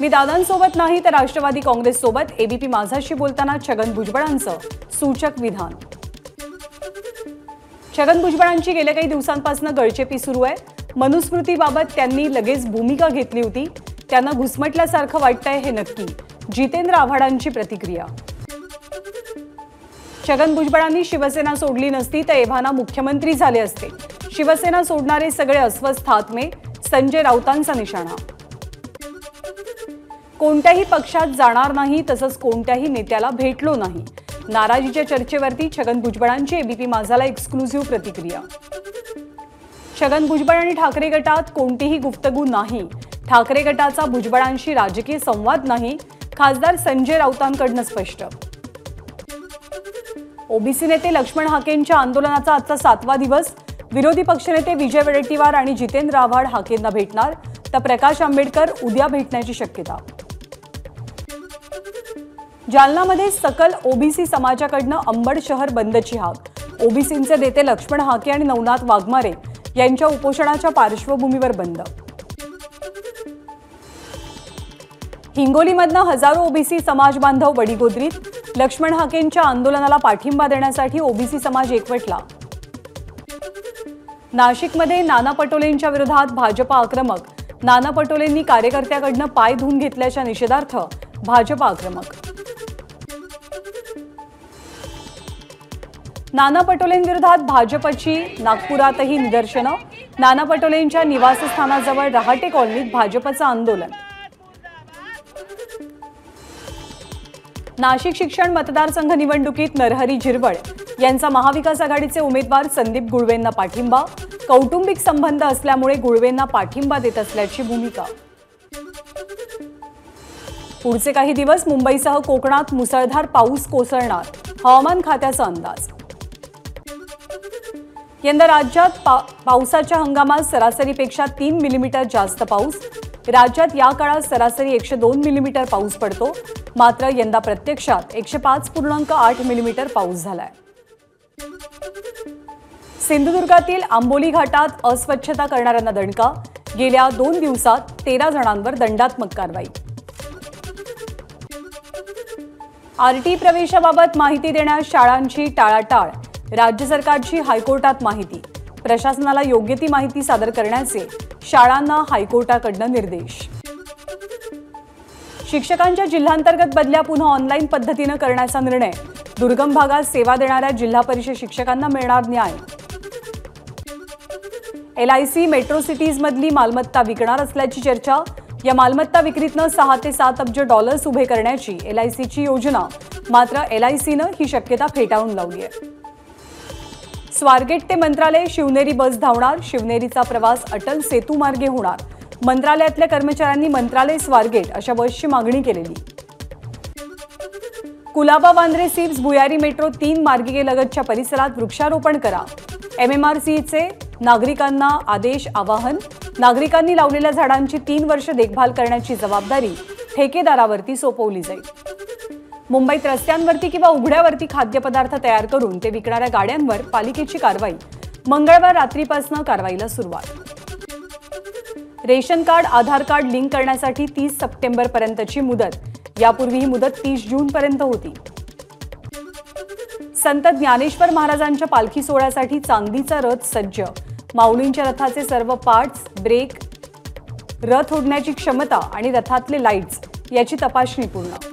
मी दादांसोबत नाही तर राष्ट्रवादी काँग्रेससोबत. एबीपी माझाशी बोलताना छगन भुजबळांचं सूचक विधान. छगन भुजबळांची गेल्या काही दिवसांपासून गळचेपी सुरू आहे. मनुस्मृतीबाबत त्यांनी लगेच भूमिका घेतली होती. त्यांना घुसमटल्यासारखं वाटतंय हे नक्की. जितेंद्र आव्हाडांची प्रतिक्रिया. छगन भुजबळांनी शिवसेना सोडली नसती तर एव्हाना मुख्यमंत्री झाले असते. शिवसेना सोडणारे सगळे अस्वस्थ आत्मे संजय राऊतांचा निशाणा. कोणत्याही पक्षात जाणार नाही तसंच कोणत्याही नेत्याला भेटलो नाही. नाराजीच्या चर्चेवरती छगन भुजबळांची एबीपी माझाला एक्सक्लुझिव्ह प्रतिक्रिया. छगन भुजबळ आणि ठाकरे गटात कोणतीही गुफ्तगू नाही. ठाकरे गटाचा भुजबळांशी राजकीय संवाद नाही खासदार संजय राऊतांकडनं स्पष्ट. ओबीसी नेते लक्ष्मण हाकेंच्या आंदोलनाचा आजचा सातवा दिवस. विरोधी पक्षनेते विजय वडेट्टीवार आणि जितेंद्र आव्हाड हाकेंना भेटणार तर प्रकाश आंबेडकर उद्या भेटण्याची शक्यता. जालनामध्ये सकल ओबीसी समाजाकडनं अंबड शहर बंदची हाक. ओबीसींचे नेते लक्ष्मण हाके आणि नवनाथ वाघमारे यांच्या उपोषणाच्या पार्श्वभूमीवर बंद. हिंगोलीमधनं हजारो ओबीसी समाज बांधव वडीगोद्रीत लक्ष्मण हाकेंच्या आंदोलनाला पाठिंबा देण्यासाठी ओबीसी समाज एकवटला. नाशिकमध्ये नाना पटोलेंच्या विरोधात भाजपा आक्रमक. नाना पटोलेंनी कार्यकर्त्याकडनं पाय धुवून घेतल्याच्या निषेधार्थ भाजपा आक्रमक. नाना पटोलेंविरोधात भाजपची नागपुरातही निदर्शनं. नाना पटोलेंच्या निवासस्थानाजवळ रहाटे कॉलनीत भाजपचं आंदोलन. नाशिक शिक्षण मतदारसंघ निवडणुकीत नरहरी झिरवळ. यांचा महाविकास आघाडीचे उमेदवार संदीप गुळवेंना पाठिंबा. कौटुंबिक संबंध असल्यामुळे गुळवेंना पाठिंबा देत असल्याची भूमिका. पुढचे काही दिवस मुंबईसह कोकणात मुसळधार पाऊस कोसळणार. हवामान खात्याचा अंदाज. यंदा राज्यात पा पावसाच्या हंगामात सरासरीपेक्षा तीन मिलीमीटर जास्त पाऊस. राज्यात या काळात सरासरी एकशे दोन मिलीमीटर पाऊस पडतो. मात्र यंदा प्रत्यक्षात एकशे पाच पूर्णांक आठ मिलीमीटर पाऊस झालाय. सिंधुदुर्गातील आंबोली घाटात अस्वच्छता करणाऱ्यांना दणका. गेल्या दोन दिवसात तेरा जणांवर दंडात्मक कारवाई. आरटी प्रवेशाबाबत माहिती देण्यास शाळांची टाळाटाळ. राज्य सरकारची हायकोर्टात माहिती. प्रशासनाला योग्य ती माहिती सादर करण्याचे शाळांना हायकोर्टाकडनं निर्देश. शिक्षकांच्या जिल्हांतर्गत बदल्या पुन्हा ऑनलाईन पद्धतीनं करण्याचा निर्णय. दुर्गम भागात सेवा देणाऱ्या जिल्हा परिषद शिक्षकांना मिळणार न्याय. एलआयसी मेट्रो सिटीज मधली मालमत्ता विकणार असल्याची चर्चा. या मालमत्ता विक्रीतनं सहा ते सात अब्ज डॉलर्स उभे करण्याची एलआयसीची योजना. मात्र एलआयसीनं ही शक्यता फेटाळून लावली आहे. स्वारगेट ते मंत्रालय शिवनेरी बस धावणार. शिवनेरीचा प्रवास अटल सेतू मार्गे होणार. मंत्रालयातल्या कर्मचाऱ्यांनी मंत्रालय स्वारगेट अशा बसची मागणी केलेली. कुलाबा वांद्रे सिप्स भुयारी मेट्रो तीन मार्गिकेलगतच्या परिसरात वृक्षारोपण करा. एमएमआरसीचे नागरिकांना आदेश आवाहन. नागरिकांनी लावलेल्या झाडांची तीन वर्ष देखभाल करण्याची जबाबदारी ठेकेदारावरती सोपवली जाईल. मुंबईत रस्त्यांवरती किंवा उघड्यावरती खाद्यपदार्थ तयार करून ते विकणाऱ्या गाड्यांवर पालिकेची कारवाई. मंगळवार रात्रीपासून कारवाईला सुरुवात. Ration card Aadhaar card link करण्यासाठी तीस सप्टेंबर पर्यंतची मुदत. यापूर्वी ही मुदत तीस जून पर्यंत होती. संत ज्ञानेश्वर महाराजांच्या पालखी सोहळ्यासाठी चांदीचा रथ सज्ज. माऊलींच्या रथाचे सर्व पार्ट्स ब्रेक रथ ओढण्याची क्षमता आणि रथातले लाईट्स याची तपासणी पूर्ण.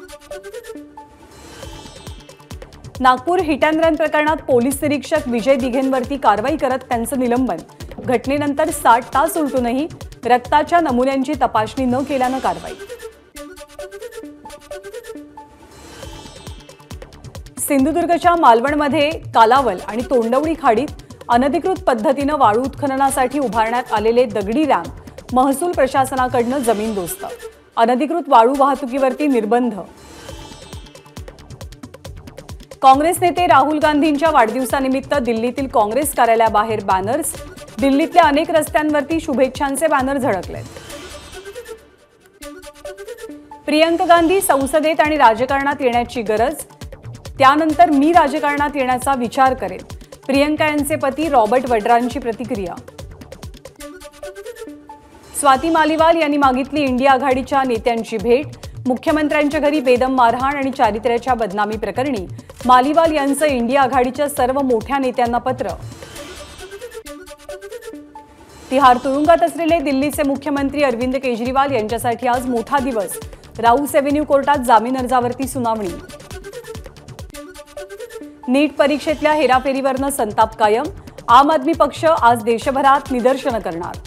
नागपूर हिट अँड रन प्रकरणात पोलीस निरीक्षक विजय दिघेंवरती कारवाई करत त्यांचं निलंबन. घटनेनंतर साठ तास उलटूनही रक्ताच्या नमुन्यांची तपासणी न केल्यानं कारवाई. सिंधुदुर्गच्या मालवणमध्ये कालावल आणि तोंडवणी खाडीत अनधिकृत पद्धतीनं वाळू उत्खननासाठी उभारण्यात आलेले दगडी रॅम्प महसूल प्रशासनाकडनं जमीन दोस्त. अनधिकृत वाळू वाहतुकीवरती निर्बंध. काँग्रेस नेते राहुल गांधींच्या वाढदिवसानिमित्त दिल्लीतील काँग्रेस कार्यालयाबाहेर बॅनर्स दिल्लीतल्या अनेक रस्त्यांवरती शुभेच्छांचे बॅनर झळकले प्रियंका गांधी संसदेत आणि राजकारणात येण्याची गरज त्यानंतर मी राजकारणात येण्याचा विचार करेन प्रियंका यांचे पती रॉबर्ट वड्रांची प्रतिक्रिया. स्वाती मालिवाल यांनी मागितली इंडिया आघाडीच्या नेत्यांची भेट मुख्यमंत्र्यांच्या घरी बेदम मारहाण आणि चारित्र्याच्या बदनामी प्रकरणी मालिवाल यांचं इंडिया आघाडीच्या सर्व मोठ्या नेत्यांना पत्र. तिहार तुरुंगात असलेले दिल्लीचे मुख्यमंत्री अरविंद केजरीवाल यांच्यासाठी आज मोठा दिवस. राऊस एव्हेन्यू कोर्टात जामीन अर्जावरती सुनावणी. नीट परीक्षेतल्या हेराफेरीवरनं संताप कायम. आम आदमी पक्ष आज देशभरात निदर्शनं करणार.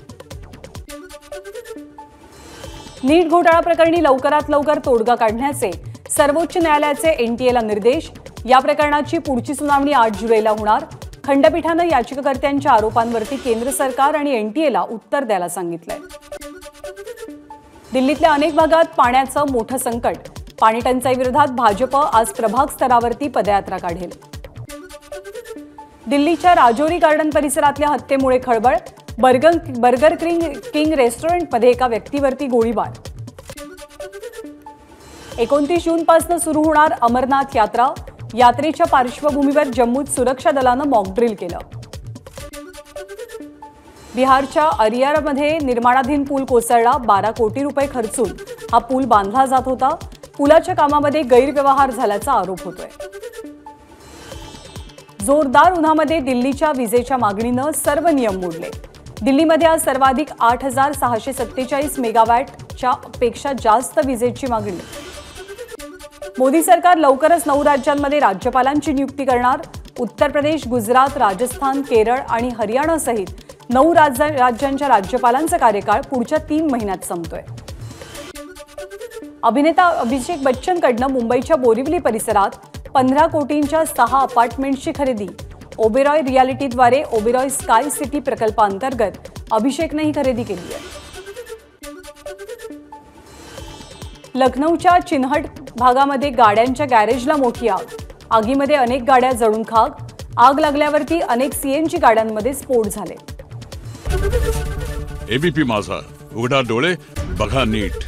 नीट घोटाळा प्रकरणी लवकरात लवकर तोडगा काढण्याचे सर्वोच्च न्यायालयाचे एनटीएला निर्देश. या प्रकरणाची पुढची सुनावणी आठ जुलैला होणार. खंडपीठानं याचिकाकर्त्यांच्या आरोपांवरती केंद्र सरकार आणि एनटीएला उत्तर द्यायला सांगितलंय. दिल्लीतल्या अनेक भागात पाण्याचं मोठं संकट. पाणी विरोधात भाजप आज प्रभाग स्तरावरती पदयात्रा काढेल. दिल्लीच्या राजौरी गार्डन परिसरातल्या हत्येमुळे खळबळ. बर्गर बर्गर किंग किंग रेस्टॉरंटमध्ये एका व्यक्तीवरती गोळीबार. एकोणतीस जूनपासून सुरू होणार अमरनाथ यात्रा. यात्रेच्या पार्श्वभूमीवर जम्मूत सुरक्षा दलानं मॉकड्रिल केलं. बिहारच्या अरियारमध्ये निर्माणाधीन पूल कोसळला बारा कोटी रुपये खर्चून. हा पूल बांधला जात होता. पुलाच्या कामामध्ये गैरव्यवहार झाल्याचा आरोप होतोय. जोरदार उन्हामध्ये दिल्लीच्या विजेच्या मागणीनं सर्व नियम मोडले. दिल्लीमध्ये आज सर्वाधिक आठ हजार सहाशे सत्तेचाळीस मेगावॅटच्या पेक्षा जास्त विजेची मागणी. मोदी सरकार लवकरच नऊ राज्यांमध्ये राज्यपालांची नियुक्ती करणार. उत्तर प्रदेश गुजरात राजस्थान केरळ आणि हरियाणासहित नऊ राज्य राज्यांच्या राज्यपालांचा कार्यकाळ पुढच्या तीन महिन्यात संपतोय. अभिनेता अभिषेक बच्चनकडनं मुंबईच्या बोरिवली परिसरात पंधरा कोटींच्या सहा अपार्टमेंट्सची खरेदी ओबेरॉय रियालिटीद्वारे ओबेरॉय स्काय सिटी प्रकल्पांतर्गत अभिषेकनं ही खरेदी केली आहे. लखनौच्या चिन्हट भागामध्ये गाड्यांच्या गॅरेजला मोठी आग. आगीमध्ये अनेक गाड्या जळून खाक. आग लागल्यावरती अनेक सीएनजी गाड्यांमध्ये स्फोट झाले. एबीपी माझा. उघडा डोळे बघा नीट.